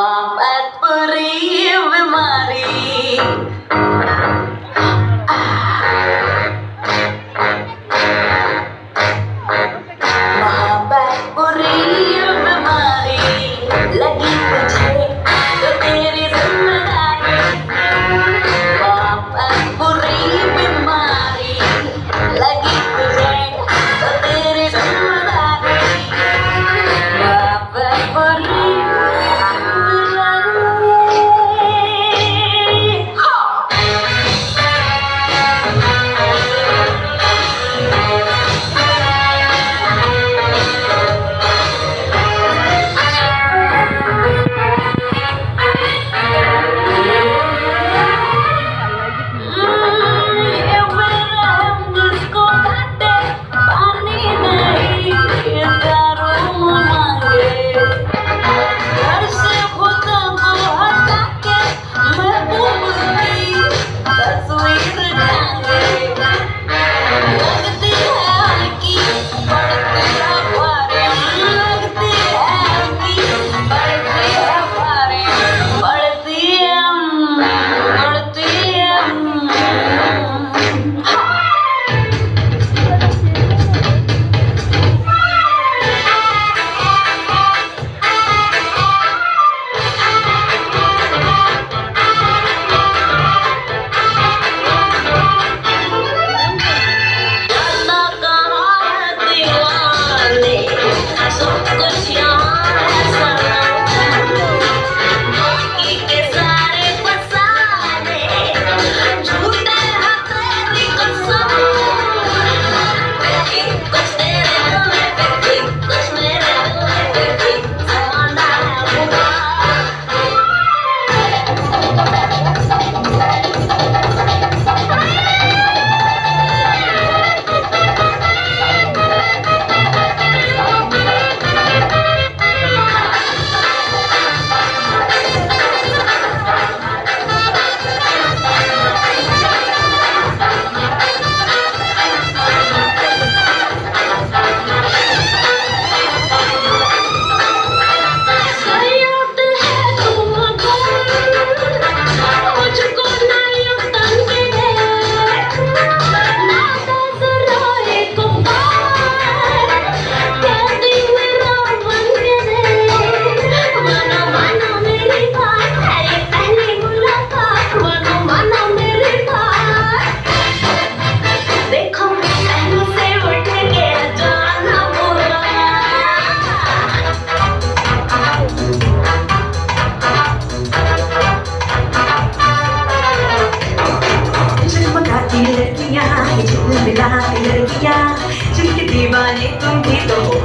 Mom at Puri, Mari. झूम मिला लड़किया जिनके दीवाने तुम भी तो हो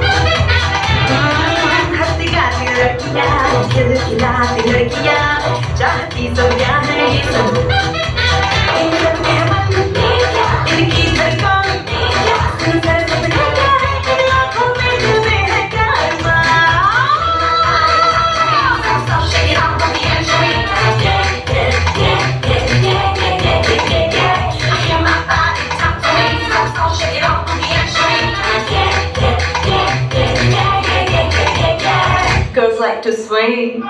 हंसती गाती लड़किया खिल खिलाती लड़किया चाहती सब क्या है ये सब like to swing.